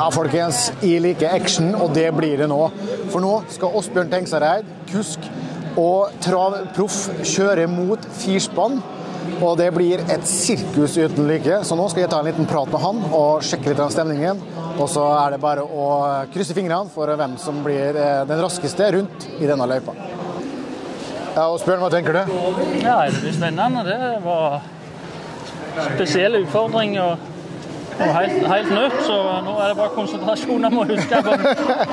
Ja, folkens, jeg liker action, og det blir det nå. For nå skal Åsbjørn Tengsareid, kusk og travproff, kjøre mot firspann. Og det blir et sirkus uten like, så nå skal jeg ta en liten prat med han og sjekke litt av stemningen. Og så er det bare å krysse fingrene for hvem som blir eh, den raskeste rundt i denne løypa. Ja, Åsbjørn, hva tenker du? Ja, det blir spennende. Det var spesiell utfordring og, helt, helt nytt. Så nå er det bare konsentrasjon om å huske,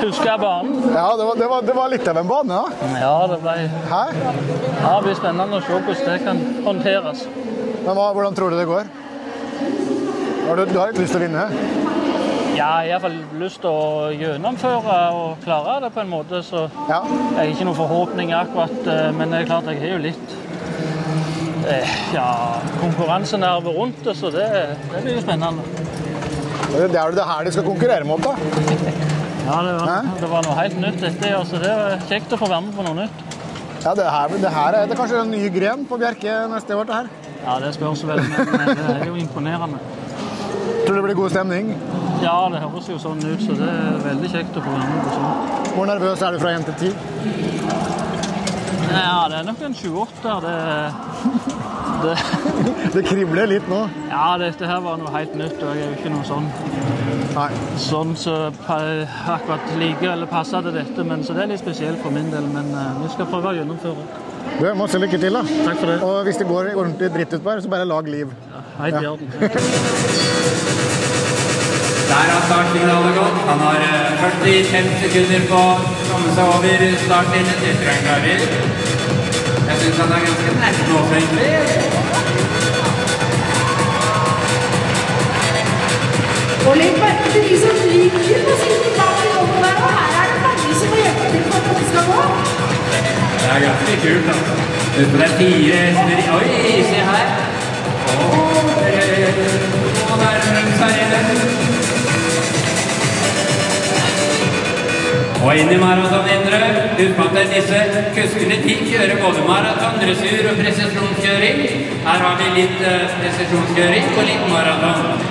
huske banen. Ja, det var, det, var, det var, litt av en bane, da? Ja, det ble Hæ? Ja, det blir spennende å se hvordan det kan håndteres. Men hva, Hvordan tror du det går? Har du, du har lyst til å vinne? Ja, jeg har iallfall lyst til å gjennomføre og klare det på en måte. Så ja. jeg har ikke noen forhåpninger akkurat, eh, men det er klart jeg har jo litt eh, ja, konkurransenerve rundt det, så det, det blir jo spennende. Det er jo det her de skal konkurrere mot, da. Ja, det var, det var noe helt nytt dette, altså. det er kjekt å få være med på noe nytt. Ja, det her, det her er det kanskje en ny gren på Bjerke neste år? det her. Ja, det spørs vel, men det er jo imponerende. Tror du det blir god stemning? Ja, det høres jo sånn ut, så det er veldig kjekt å få være med på sånn. Hvor nervøs er du fra 1 til 10? Ja, det er nok en 28. Det, det, det kribler litt nå? Ja, dette her var noe helt nytt. og Jeg er jo ikke noe sånn Nei. sånn som så akkurat liker eller passer til dette. Men, så det er litt spesielt for min del. Men uh, vi skal prøve å gjennomføre. Du, Masse lykke til, da. Takk for det. Og hvis det går ordentlig dritt utpå her, så bare lag liv. Ja, helt i orden. Der har startsignalet gått. Han har 45 sekunder på å komme seg over startlinjen. Det tror jeg syns han er ganske nå, egentlig. Og legg merke til de som ligger på siste plass i jobben der, og her er det mange som må hjelpe til for at det skal gå. Det er ganske kult, altså. Det er fire hester Oi, se her! Og der seg Og inn i maratonindre. Husk at disse kuskene de kjører både maratondressur og presisjonskjøring. Her har vi litt uh, presisjonskjøring og litt maraton.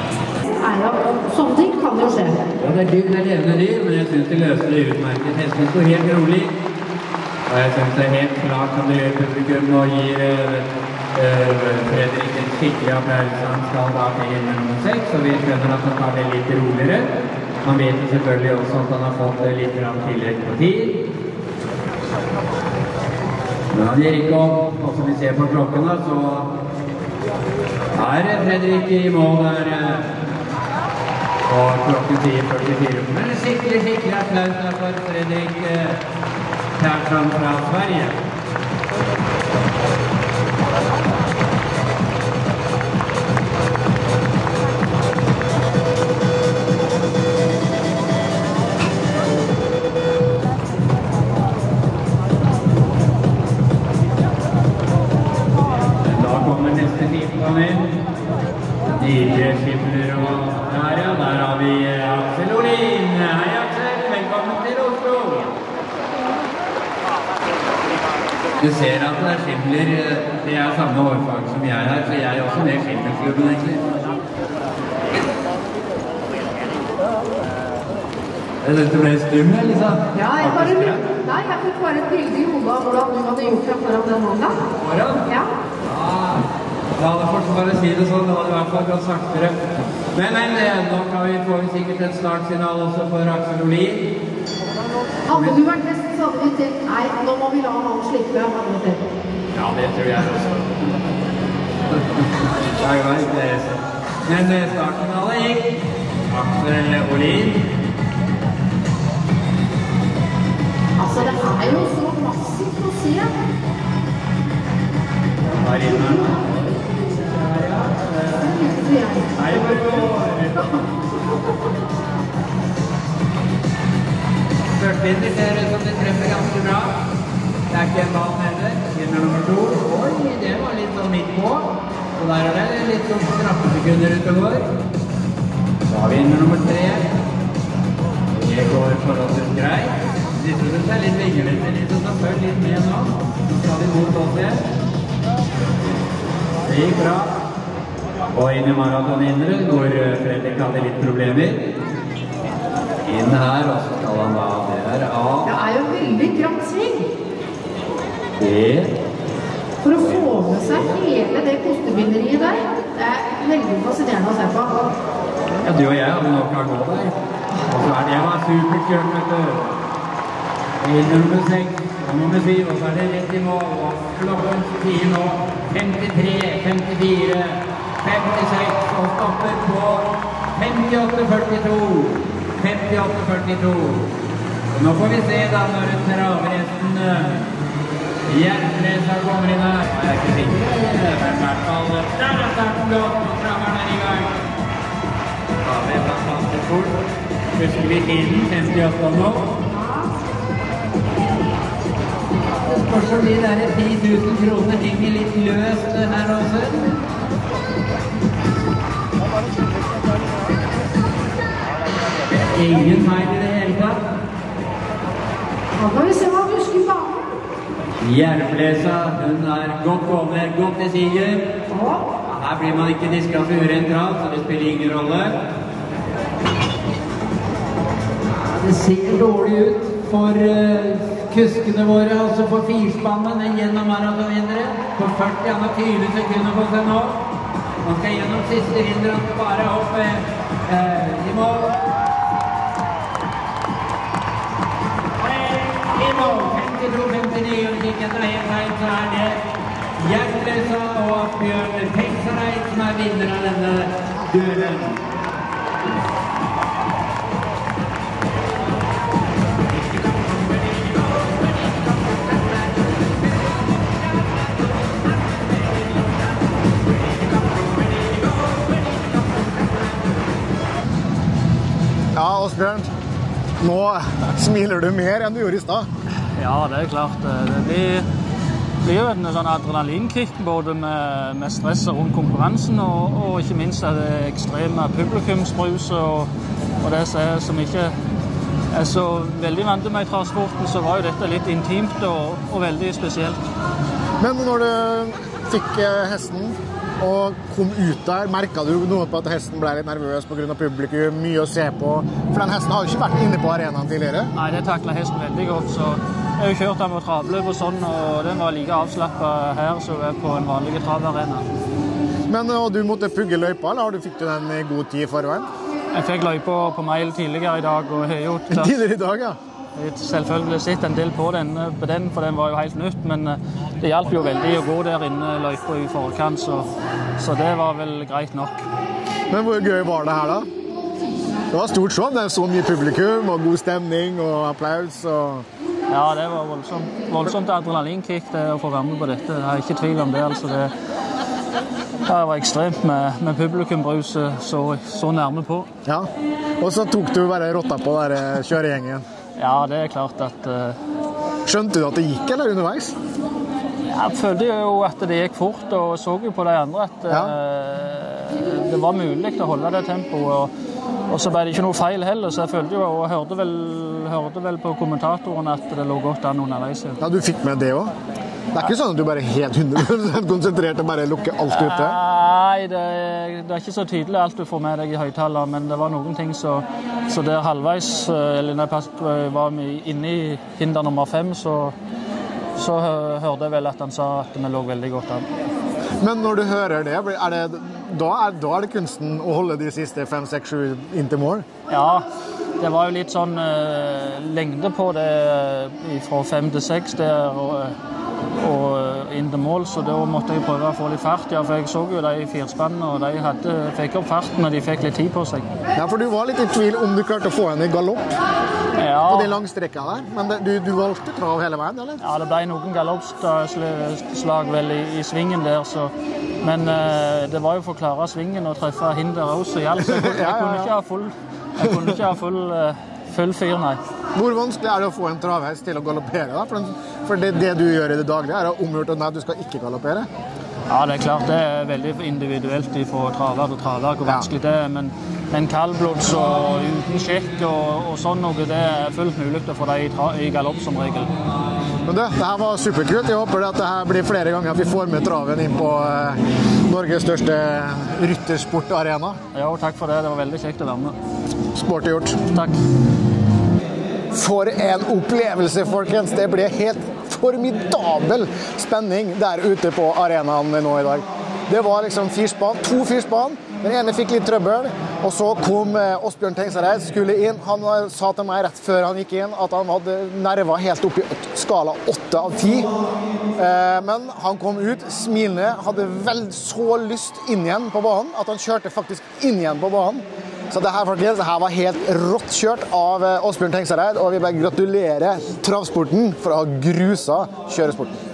Ja, sånne ting kan jo skje. Ja, det er dyr, det er levende dyr, men jeg syns de løser det utmerket. Hesten står helt rolig. Og jeg syns det er helt klart at det gjør publikum og gir uh, uh, Fredrik en skikkelig applaus. Han skal da til nummer seks, og vi skjønner at han tar det litt roligere. Han vet selvfølgelig også at han har fått litt tillegg på tid. Men han gir ikke opp. Og som vi ser på klokkene, så er Fredrik i mål der. Og klokken sier 44. Men skikkelig, skikkelig applaus der for Fredrik Persson fra Sverige. Skipper og der, ja. Der har vi Aksel Olin. Hei, Aksel. Velkommen til Oslo. Du ser at det er skimler Det er samme hårfag som jeg er her, så jeg er også med i skimmelklubben, egentlig. Jeg syns du ble stum, Lisa. Ja, jeg bare Nei, jeg fikk bare et bilde i hodet av hvordan du hadde gjort det foran den hånda. Foran? Ja. Ah. Ja, da får du bare si det sånn. Det hadde i hvert fall gått saktere. Men, men nok har vi, får vi sikkert et startsignal også for Aksel Olin. Hadde du vært best, så hadde vi tenkt nei, nå må vi la han slippe. Ja, det tror jeg også. jeg nei, det. er Men startsignalet gikk. Aksel Olin. Altså, det er jo så massivt å se. Her inne. Hei, Førstbinder ser ut som de treffer ganske bra. Det er ikke en ball heller. Vinner nummer to. Oi, det var litt sånn midt på. Så der er det litt sånn straffesekunder utover. Så har vi vinner nummer tre. Det går forholdsvis greit. De trodde seg litt vinglete, litt som har følt litt med nå. Så skal de mot oss igjen. Det gikk bra. Og inn i maratonhinder, hvor eh, Fredrik hadde litt problemer. Inn her, og så skal han da Det er Det er jo veldig kratt sving. Det? For å få med seg hele det kostebinderiet der, det er veldig fascinerende å se på. Ja, du og jeg hadde nok klart gå der. Og så er det var superkøl, vet du. Inn nummer seks nummer syv, og så er det rett i mål. Og klokken sier nå 53, 54 56, og stopper på 58-42. 58-42. Nå får vi se da når travresten Hjertnes kommer inn her. Jeg er ikke sikker. Er i hvert fall Der er starten gått, og traveren er i gang. Da ble det fantastisk fort. Husker vi tiden 58 nå? Det spørs om de der 10 000 kroner henger litt løst her også. Ingen feil i det hele tatt. Da får vi se hva han husker banen. Jervlesa, hun er godt gående, godt i siger. Her blir man ikke diska for urent trav, så det spiller ingen rolle. Det ser dårlig ut for eh, kuskene våre, altså for firspannen, den gjennom maratonvinnere. På 40 han har 20 sekunder på seg nå. Man skal gjennom siste hinder og bare opp eh, mål 52-59, og hvis ikke jeg tar helt feil, så er det Hjertløsa og Asbjørn Peksareid som er vinner av denne duellen. Ja, Åsbjørn. Nå smiler du mer enn du gjorde i stad. Ja, det er klart. Det blir, blir jo en sånn adrenalinkick både med, med stresset rundt konkurransen og, og ikke minst av det ekstreme publikumsbruset og, og det som, er, som ikke er så veldig vant med i transporten, så var jo dette litt intimt og, og veldig spesielt. Men når du fikk eh, hesten og kom ut der, merka du noe på at hesten ble litt nervøs pga. publikum? Mye å se på? For den hesten har jo ikke vært inne på arenaen tidligere. Nei, det takla hesten veldig godt. så Jeg har kjørt den på travløp og sånn, og den var like avslappa her som på en vanlig travarena. Men og du måtte pugge løypa, eller har du fikk du den i god tid i forveien? Jeg fikk løypa på mail tidligere i dag og har gjort Tidligere i dag, ja. Jeg har selvfølgelig sett en del på den, på den, for den var jo helt nytt. Men eh, det hjalp jo veldig å gå der inne løypa i forkant, så, så det var vel greit nok. Men hvor gøy var det her, da? Det var stort show. Det er så mye publikum og god stemning og applaus. og... Ja, det var voldsomt, voldsomt adrenalinkick det å få være med på dette. Jeg har ikke tvil om det. altså det det var ekstremt med, med publikumbruset så, så nærme på. Ja. Og så tok du bare rotta på der eh, kjøregjengen. Ja, det er klart at uh, Skjønte du at det gikk, eller underveis? Jeg følte jo at det gikk fort, og så jo på de andre at uh, det var mulig å holde det tempoet. Og, og så ble det ikke noe feil heller, så jeg følte jo og hørte vel, hørte vel på kommentatoren at det lå godt an underveis. Ja, Du fikk med det òg? Det er ikke sånn at du bare er helt 100 konsentrert og bare lukker alt ute? Nei, det, det, er ikke så tydelig alt du får med deg i høyttaler, men det var noen ting så, så der halvveis, eller når jeg var inne i hinder nummer fem, så, så hørte jeg vel at han sa at vi lå veldig godt an. Men når du hører det, er det da, er, da er det kunsten å holde de siste fem, seks, sju inntil mål? Ja, det var jo litt sånn uh, lengde på det fra fem til seks der. og og inn til mål, så da måtte jeg prøve å få litt fart. Ja, for jeg så jo de firspannene, og de hadde, fikk opp farten og de fikk litt tid på seg. Ja, for du var litt i tvil om du klarte å få henne i galopp ja. på de langstrekka der. Men det, du, du, valgte trav hele veien, eller? Ja, det ble noen galoppslag vel i, i, svingen der, så Men uh, det var jo for å klare svingen og treffe hinder òg, så gjaldt. Jeg, jeg, jeg, kunne ikke ha full, jeg kunne ikke ha full uh, full fyr, nei. Hvor vanskelig er det å få en travhest til å galoppere? For, for det, det, du gjør i det daglige, er å omgjøre til nei, du skal ikke galoppere? Ja, det er klart det er veldig individuelt fra traver til traver hvor vanskelig det er. Men, en kaldblods og uten sjekk og, og sånn noe, det er fullt mulig få det i, i galopp som regel. Men du, det her var superkult. Jeg håper at det her blir flere ganger at vi får med traven inn på eh, Norges største ryttersportarena. Ja, takk for det. Det var veldig kjekt å være med. Sporty gjort. Takk. For en opplevelse, folkens! Det ble helt formidabel spenning der ute på arenaen nå i dag. Det var liksom firspan, to firspann. Den ene fikk litt trøbbel, og så kom eh, Åsbjørn Tengsareid, skulle inn. Han eh, sa til meg rett før han gikk inn at han hadde nerver helt opp i skala åtte av ti. Eh, Men han kom ut smilende, hadde vel så lyst inn igjen på banen at han kjørte faktisk inn igjen på banen. Så det her, folkens, det her var helt rått kjørt av eh, Åsbjørn Tengsareid, og vi bare gratulerer travsporten for å ha grusa kjøresporten.